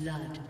blood.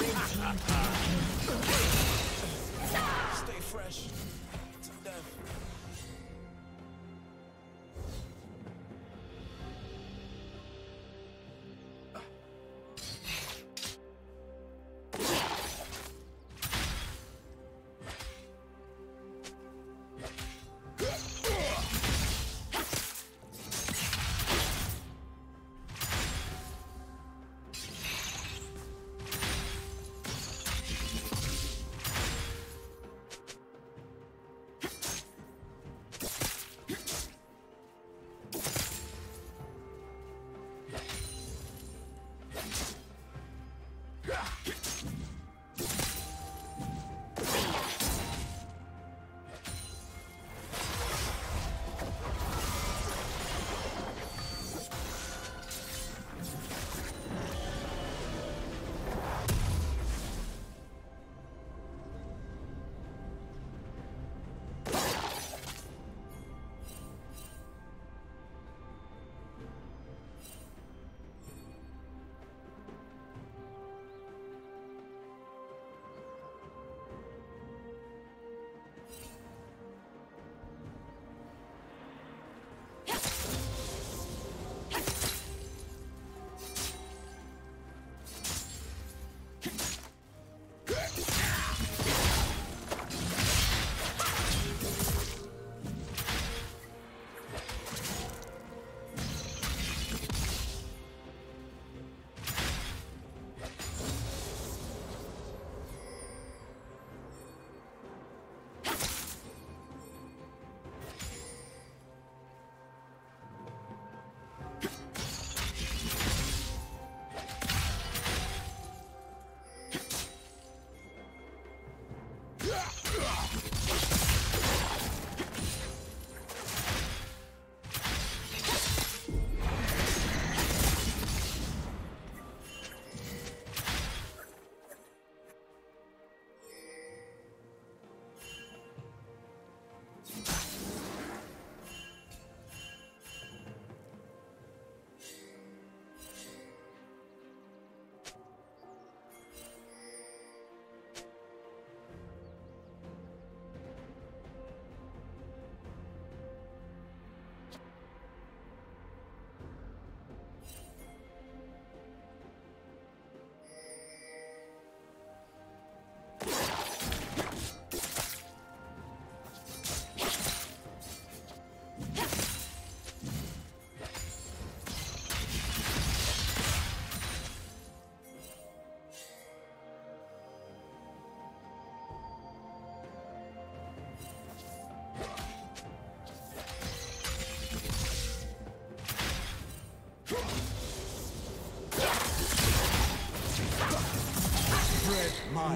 Stay fresh.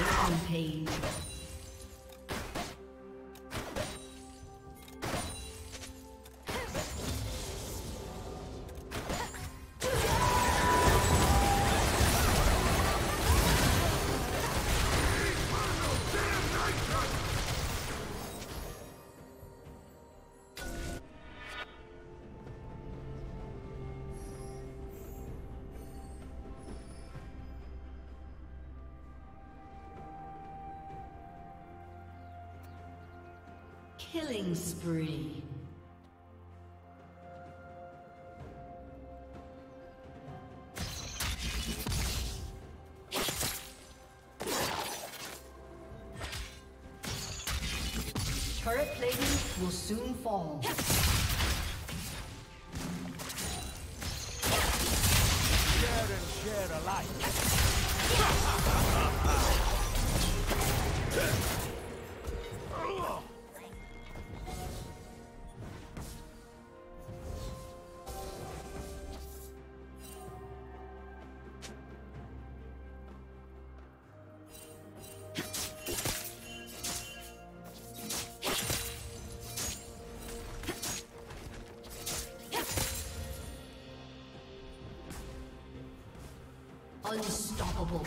Rampage. Killing spree. Turret plating will soon fall. Share and share alike. Unstoppable.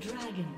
Dragon.